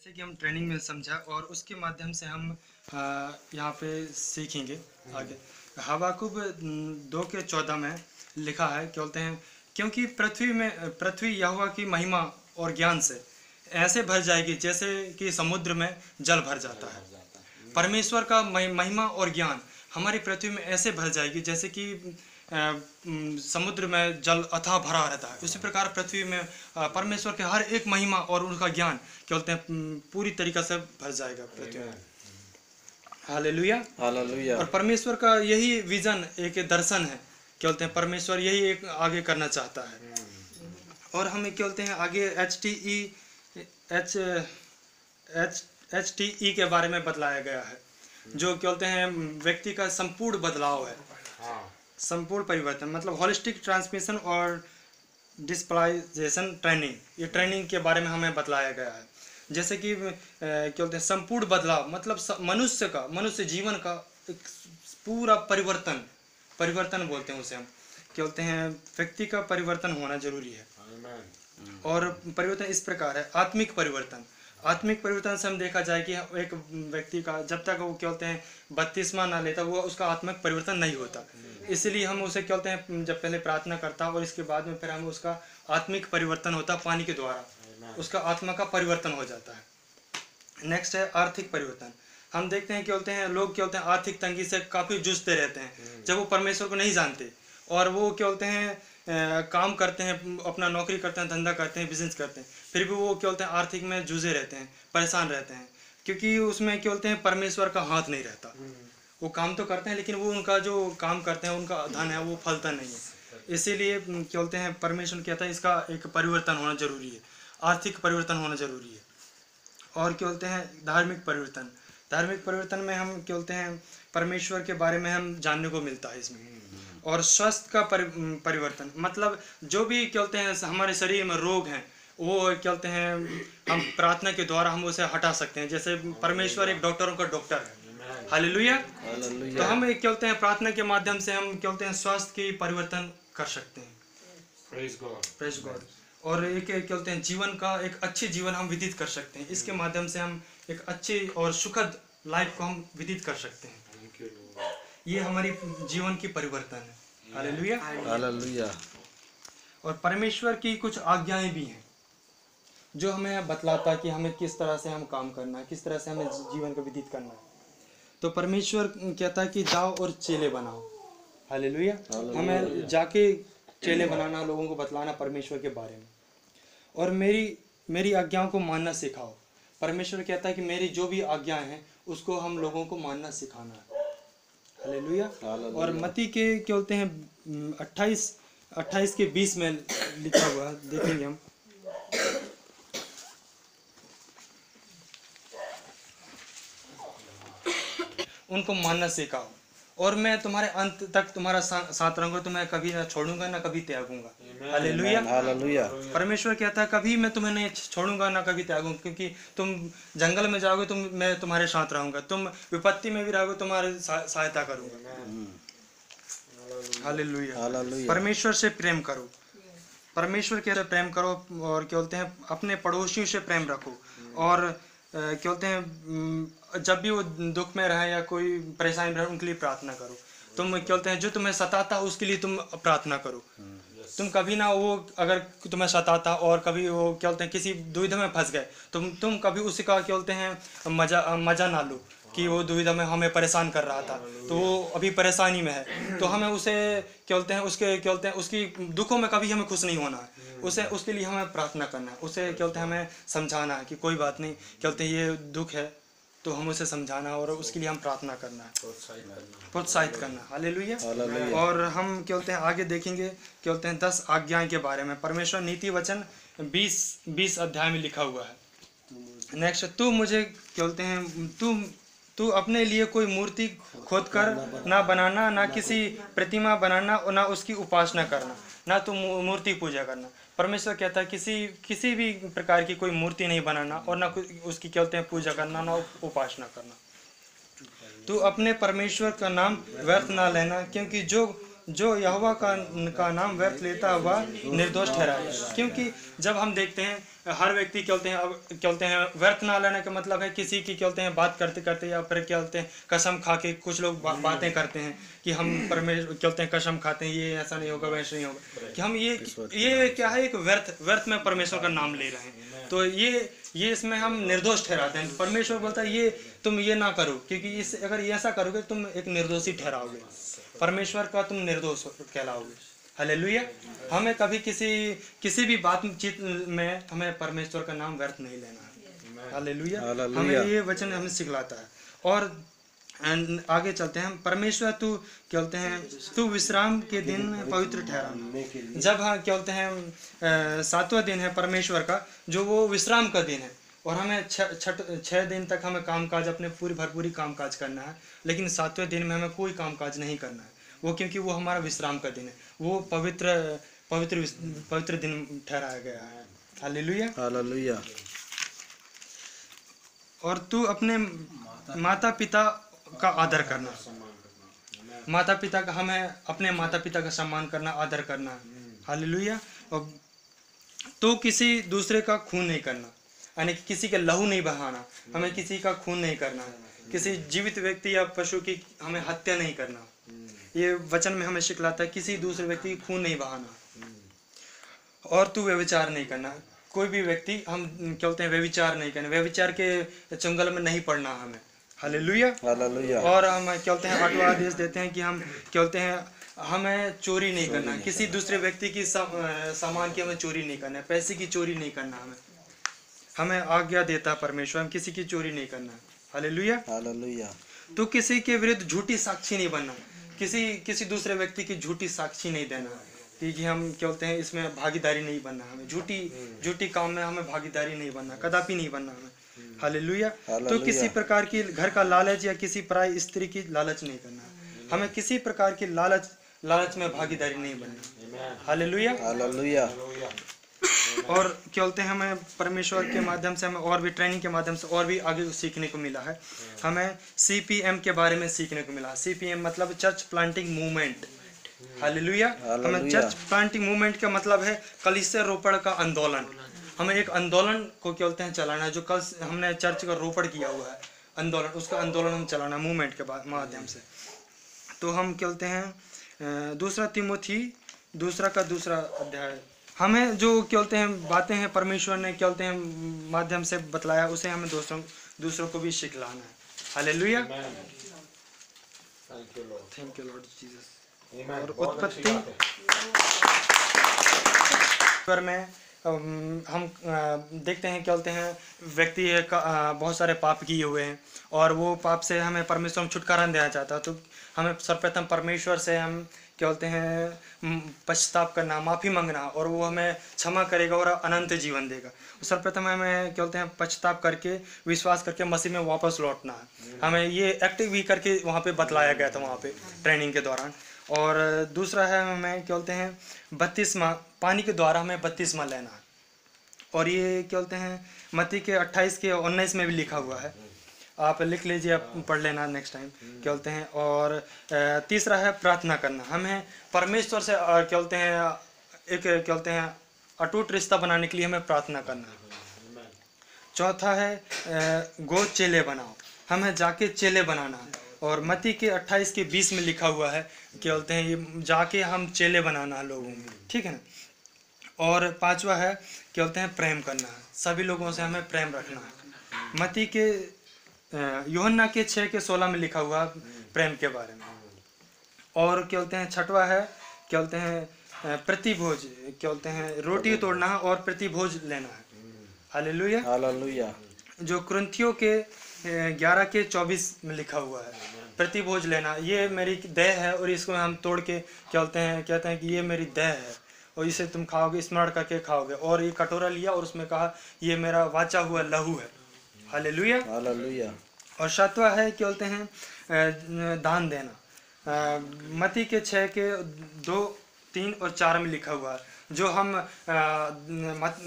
जैसे कि हम ट्रेनिंग में समझा और उसके माध्यम से हम यहाँ पे सीखेंगे आगे। हवाकुब दो के चौदह में लिखा है, क्या बोलते हैं, क्योंकि पृथ्वी में, पृथ्वी यहोवा की महिमा और ज्ञान से ऐसे भर जाएगी जैसे कि समुद्र में जल भर जाता है। परमेश्वर का महिमा और ज्ञान हमारी पृथ्वी में ऐसे भर जाएगी जैसे कि समुद्र में जल अथाह भरा रहता है। उसी प्रकार पृथ्वी में परमेश्वर के हर एक महिमा और उनका ज्ञान क्या बोलते हैं पूरी तरीक़ा से भर जाएगा पृथ्वी में। हालेलुया। हालेलुया। और परमेश्वर का यही विजन एक दर्शन है। क्या बोलते हैं परमेश्वर यही एक आगे करना चाहता है। और हमें क्या बोलते हैं आगे H T E H H H T E के बारे में बतलाया गया है। जो क्या बोलते हैं व्यक्ति का संपूर्ण बदलाव है। संपूर्ण परिवर्तन मतलब होलिस्टिक ट्रांसमिशन और डिस्प्लाइजेशन ट्रेनिंग ये ट्रेनिंग के बारे में हमें बतलाया गया है। जैसे कि क्या बोलते हैं संपूर्ण बदलाव मतलब मनुष्य का मनुष्य जीवन का एक पूरा परिवर्तन परिवर्तन बोलते हैं उसे हम। क्या बोलते हैं व्यक्ति का परिवर्तन होना ज़रूरी है। और परिवर्तन इस प्रकार है आत्मिक परिवर्तन। आत्मिक परिवर्तन से हम देखा जाए कि एक व्यक्ति का जब तक वो क्या बोलते हैं बत्तीसवा ना लेता वो उसका आत्मिक परिवर्तन नहीं होता। इसलिए हम उसे क्या बोलते हैं जब पहले प्रार्थना करता और इसके बाद में फिर हम उसका आत्मिक परिवर्तन होता है पानी के द्वारा। उसका आत्मा का परिवर्तन हो जाता है। नेक्स्ट है आर्थिक परिवर्तन। हम देखते हैं क्या बोलते हैं लोग क्या बोलते हैं आर्थिक तंगी से काफ़ी जूझते रहते हैं। जब वो परमेश्वर को नहीं जानते और वो क्या बोलते हैं काम करते हैं अपना नौकरी करते हैं धंधा करते हैं बिज़नेस करते हैं फिर भी वो क्या बोलते हैं आर्थिक में जूझे रहते हैं परेशान रहते हैं। क्योंकि उसमें क्या बोलते हैं परमेश्वर का हाथ नहीं रहता। वो काम तो करते हैं लेकिन वो उनका जो काम करते हैं उनका धन है वो फलता नहीं है। इसीलिए क्या बोलते हैं परमेश्वर कहता है इसका एक परिवर्तन होना ज़रूरी है। आर्थिक परिवर्तन होना ज़रूरी है। और क्या बोलते हैं धार्मिक परिवर्तन। धार्मिक परिवर्तन में हम क्या बोलते हैं परमेश्वर के बारे में हम जानने को मिलता है इसमें। और स्वास्थ्य का परि, परिवर्तन मतलब जो भी क्या बोलते हैं हमारे शरीर में रोग हैं वो क्या बोलते हैं हम प्रार्थना के द्वारा हम उसे हटा सकते हैं। जैसे परमेश्वर एक डॉक्टरों का डॉक्टर है। हालेलुया तो हम एक क्या बोलते हैं प्रार्थना के माध्यम से हम क्या बोलते हैं स्वास्थ्य की परिवर्तन कर सकते हैं। Praise God. प्रेस गॉड और एक एक क्या बोलते हैं जीवन का एक अच्छे जीवन हम व्यतीत कर सकते हैं। इसके माध्यम से हम एक अच्छी और सुखद लाइफ को हम व्यतीत कर सकते हैं. ये हमारी जीवन की परिवर्तन है। हालेलुया हालेलुया और परमेश्वर की कुछ आज्ञाएँ भी हैं जो हमें बतलाता है कि हमें किस तरह से हम काम करना है किस तरह से हमें जीवन को व्यतीत करना है। तो परमेश्वर कहता है कि जाओ और चेले बनाओ। हालेलुया। हमें जाके चेले बनाना लोगों को बतलाना परमेश्वर के बारे में। और मेरी मेरी आज्ञाओं को मानना सिखाओ। परमेश्वर कहता है कि मेरी जो भी आज्ञाएँ हैं उसको हम लोगों को मानना सिखाना है। हालेलुया। और मती के क्या बोलते हैं अट्ठाईस अट्ठाईस के बीस में लिखा हुआ देखेंगे हम। उनको मानना सिखाओ। और मैं तुम्हारे अंत तक तुम्हारा सा, साथ रहूँगा तो मैं कभी ना छोड़ूँगा ना कभी त्यागूँगा। हालेलुया परमेश्वर कहता है कभी मैं तुम्हें नहीं छोड़ूँगा ना कभी त्यागूँगा क्योंकि तुम जंगल में जाओगे तुम मैं तुम्हारे साथ रहूँगा। तुम विपत्ति में भी रहोगे तुम्हारी सहायता करूँगा। हालेलुया परमेश्वर से प्रेम करो। परमेश्वर के प्रेम करो और क्या बोलते हैं अपने पड़ोसियों से प्रेम रखो। और क्या बोलते हैं जब भी वो दुख में रहे या कोई परेशानी में रहे, उनके लिए प्रार्थना करो। तुम क्या बोलते हैं, जो तुम्हें सताता उसके लिए तुम प्रार्थना करो। तुम कभी ना वो, अगर तुम्हें सताता और कभी वो क्या बोलते हैं, किसी दुविधा में फंस गए, तुम तुम कभी उसी का क्या बोलते हैं, मज़ा मज़ा ना लो कि वो दुविधा में हमें परेशान कर रहा था। तो वो अभी परेशानी में है। तो हमें उसे क्या बोलते हैं, उसके, क्या बोलते हैं, उसकी दुखों में कभी हमें खुश नहीं होना है। उसे उसके लिए हमें प्रार्थना करना है। उसे क्या बोलते हैं हमें समझाना है कि कोई बात नहीं क्या बोलते हैं ये दुख है तो हम उसे समझाना और उसके लिए हम प्रार्थना करना है। प्रोत्साहित करना। प्रोत्साहित करना। हालेलुया। हालेलुया। और हम क्या बोलते हैं आगे देखेंगे क्या बोलते हैं दस आज्ञाएँ के बारे में। परमेश्वर नीति वचन बीस बीस अध्याय में लिखा हुआ है। नेक्स्ट तू मुझे क्या बोलते हैं तू तू अपने लिए कोई मूर्ति खोद कर ना बनाना ना किसी प्रतिमा बनाना और ना उसकी उपासना करना ना तू मूर्ति पूजा करना। परमेश्वर कहता है, किसी किसी भी प्रकार की कोई मूर्ति नहीं बनाना और ना उसकी क्या बोलते हैं, पूजा करना, ना उपासना करना। तू अपने परमेश्वर का नाम व्यर्थ ना लेना, क्योंकि जो जो यहोवा का का नाम व्यर्थ लेता हुआ निर्दोष ठहरा है। क्योंकि जब हम देखते हैं हर व्यक्ति क्या हैं अब क्या हैं व्यर्थ ना लेने का मतलब है किसी की क्या हैं बात करते करते या फिर क्या हैं कसम खा के कुछ लोग बा, बातें करते हैं कि हम परमेश्वर क्या हैं कसम खाते हैं ये ऐसा नहीं होगा वैसा नहीं होगा। कि हम ये ये क्या है एक व्यर्थ व्यर्थ में परमेश्वर का नाम ले रहे हैं। तो ये ये इसमें हम निर्दोष ठहराते हैं। परमेश्वर बोलता है ये तुम ये ना करो क्योंकि इस अगर ये ऐसा करोगे तुम एक निर्दोषी ठहराओगे। परमेश्वर का तुम निर्दोष कहलाओगे। हालेलुया हमें कभी किसी किसी भी बातचीत में हमें परमेश्वर का नाम व्यर्थ नहीं लेना है। Hallelujah hallelujah. हमें ये वचन हमें सिखलाता है। और आगे चलते हैं। हम परमेश्वर तू क्या बोलते हैं तू विश्राम के दिन पवित्र ठहरा। जब हाँ क्या बोलते हैं सातवां दिन है परमेश्वर का जो वो विश्राम का दिन है। और हमें छ- छठ छः दिन तक हमें कामकाज अपने पूरी भरपूरी कामकाज करना है लेकिन सातवें दिन में हमें कोई कामकाज नहीं करना है। वो क्योंकि वो हमारा विश्राम का दिन है। वो पवित्र पवित्र पवित्र दिन ठहराया गया है। हालेलुया। हालेलुया। और तू अपने माता पिता का आदर करना। माता पिता का हमें अपने माता पिता का सम्मान करना आदर करना। हालेलुया। और तो किसी दूसरे का खून नहीं करना। यानी कि किसी का लहू नहीं बहाना हमें किसी का खून नहीं करना है किसी जीवित व्यक्ति या पशु की हमें हत्या नहीं करना। ये वचन में हमें सिखलाता है किसी दूसरे व्यक्ति की खून नहीं बहाना। और तू व्यविचार नहीं करना। कोई भी व्यक्ति हम क्या बोलते हैं व्यविचार नहीं करना। व्यविचार के चंगल में नहीं पड़ना हमें। हालेलुया। हालेलुया। और हम क्या बोलते हैं आठवां आदेश देते हैं कि हम क्या बोलते हैं हमें चोरी नहीं करना। किसी दूसरे व्यक्ति की सामान की हमें चोरी नहीं करना। है पैसे की चोरी नहीं करना हमें। हमें आज्ञा देता है परमेश्वर हम किसी की चोरी नहीं करना। हालेलुया। हालेलुया। तो किसी के विरुद्ध झूठी साक्षी नहीं बनना। किसी किसी दूसरे व्यक्ति की झूठी साक्षी नहीं देना। क्योंकि हम क्या बोलते हैं इसमें भागीदारी नहीं बनना। हमें झूठी झूठी काम में हमें भागीदारी नहीं बनना कदापि नहीं बनना हमें। हालेलुया। तो किसी प्रकार की घर का लालच या किसी पराई स्त्री की लालच नहीं करना। हमें किसी प्रकार की लालच लालच में भागीदारी नहीं बनना। हालेलुया। हालेलुया। और क्या बोलते हैं हमें परमेश्वर के माध्यम से हमें और भी ट्रेनिंग के माध्यम से और भी आगे सीखने को मिला है। हमें सीपीएम के बारे में सीखने को मिला। सीपीएम मतलब चर्च प्लांटिंग मूवमेंट हालेलुया हमें चर्च प्लांटिंग मूवमेंट का मतलब है कलिसिया रोपण का आंदोलन। हमें एक आंदोलन को क्या बोलते हैं चलाना है जो कल हमने चर्च का रोपण किया हुआ है। आंदोलन उसका आंदोलन हम चलाना है मूवमेंट के माध्यम से। तो हम क्या बोलते हैं दूसरा तिमोथी दूसरा का दूसरा अध्याय। हमें जो क्या बोलते हैं बातें हैं परमेश्वर ने क्या बोलते हैं माध्यम से बतलाया उसे हमें दूसरों दूसरों को भी सिखलाना है। You, Lord. Thank you Lord Jesus और उत्पत्ति- पर में हम देखते हैं, क्या बोलते हैं, व्यक्ति बहुत सारे पाप किए हुए हैं और वो पाप से हमें परमेश्वर छुटकारा देना चाहता है। तो हमें सर्वप्रथम परमेश्वर से हम, क्या बोलते हैं पश्चाताप करना, माफ़ी मांगना और वो हमें क्षमा करेगा और अनंत जीवन देगा। सर्वप्रथम हमें, क्या बोलते हैं, पश्चाताप करके, विश्वास करके मसीह में वापस लौटना है। हमें ये एक्टिव भी करके वहाँ पे बतलाया गया था, वहाँ पे ट्रेनिंग के दौरान। और दूसरा है हमें क्या बोलते हैं बत्तीसवा पानी के द्वारा हमें बत्तीसवा लेना है। और ये क्या बोलते हैं मती के 28 के 19 में भी लिखा हुआ है। आप लिख लीजिए आप पढ़ लेना नेक्स्ट टाइम क्या बोलते हैं और तीसरा है प्रार्थना करना। हमें परमेश्वर से क्या बोलते हैं एक क्या बोलते हैं अटूट रिश्ता बनाने के लिए हमें प्रार्थना करना है। चौथा है गो चेले बनाओ। हमें जाके चेले बनाना है। और मती के 28 के 20 में लिखा हुआ है क्या बोलते हैं ये जाके हम चेले बनाना है लोगों में ठीक है ना? और पांचवा है क्या बोलते हैं प्रेम करना है। सभी लोगों से हमें प्रेम रखना है। मती के यूहन्ना के छः के सोलह में लिखा हुआ प्रेम के बारे में। और क्या बोलते हैं छठवा है क्या बोलते हैं प्रतिभोज क्या बोलते हैं रोटी तोड़ना है और प्रतिभोज लेना है। हालेलुया। हालेलुया। जो क्रंथियों के ग्यारह के चौबीस में लिखा हुआ है। प्रतिभोज लेना ये मेरी देह है और इसको हम तोड़ के क्या बोलते हैं कहते हैं कि ये मेरी देह है और इसे तुम खाओगे स्मरण करके खाओगे। और ये कटोरा लिया और उसमें कहा ये मेरा वाचा हुआ लहू है। हालेलुया। हालेलुया। और सातवा है क्या बोलते हैं दान देना। मती के छः के दो तीन और चार में लिखा हुआ है। जो हम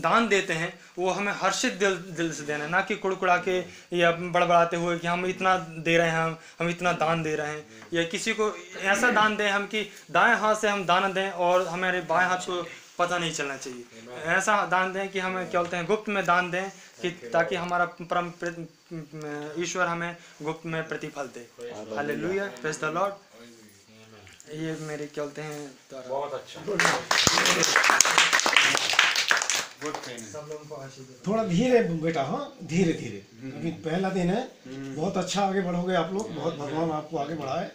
दान देते हैं वो हमें हर्षित दिल दिल से देना है, ना कि कुड़कुड़ा के या बड़बड़ाते हुए कि हम इतना दे रहे हैं हम हम इतना दान दे रहे हैं। या किसी को ऐसा दान दें हम कि दाएँ हाथ से हम दान दें और हमारे बाएँ हाथ को पता नहीं चलना चाहिए। ऐसा दान दें कि हमें क्या बोलते हैं गुप्त में दान दें कि ताकि हमारा परम ईश्वर हमें गुप्त में प्रतिफल दे। हालेलुया प्रेज द लॉर्ड ये मेरे चलते हैं बहुत अच्छा। थोड़ा धीरे बेटा हाँ धीरे धीरे अभी पहला दिन है बहुत अच्छा आगे बढ़ोगे आप लोग बहुत भगवान आपको आगे बढ़ाए।